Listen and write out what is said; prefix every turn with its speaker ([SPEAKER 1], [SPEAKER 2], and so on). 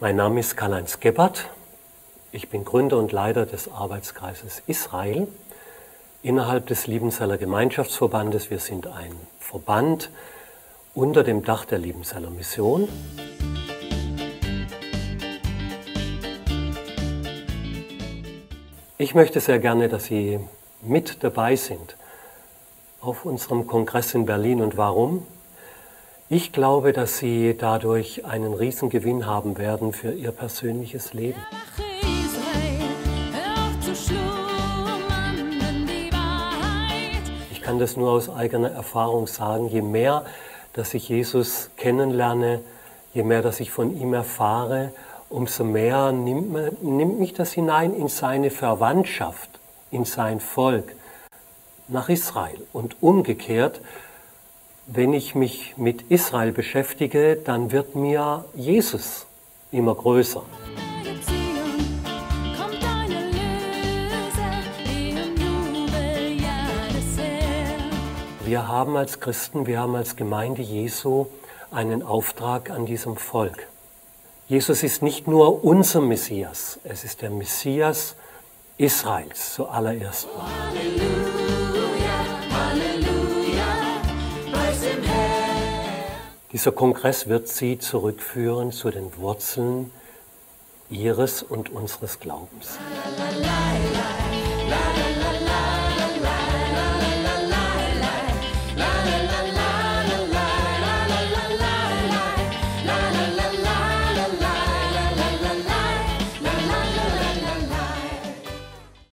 [SPEAKER 1] Mein Name ist Karl-Heinz Gebhardt. Ich bin Gründer und Leiter des Arbeitskreises Israel innerhalb des Liebenzeller Gemeinschaftsverbandes. Wir sind ein Verband unter dem Dach der Liebenzeller Mission. Ich möchte sehr gerne, dass Sie mit dabei sind auf unserem Kongress in Berlin. Und warum? Ich glaube, dass Sie dadurch einen Riesengewinn haben werden für Ihr persönliches Leben. Ich kann das nur aus eigener Erfahrung sagen. Je mehr, dass ich Jesus kennenlerne, je mehr, dass ich von ihm erfahre, umso mehr nimmt, nimmt mich das hinein in seine Verwandtschaft, in sein Volk, nach Israel. Und umgekehrt, wenn ich mich mit Israel beschäftige, dann wird mir Jesus immer größer. Wir haben als Christen, wir haben als Gemeinde Jesu einen Auftrag an diesem Volk. Jesus ist nicht nur unser Messias, es ist der Messias Israels zuallererst mal. Dieser Kongress wird Sie zurückführen zu den Wurzeln Ihres und unseres Glaubens. La, la, la,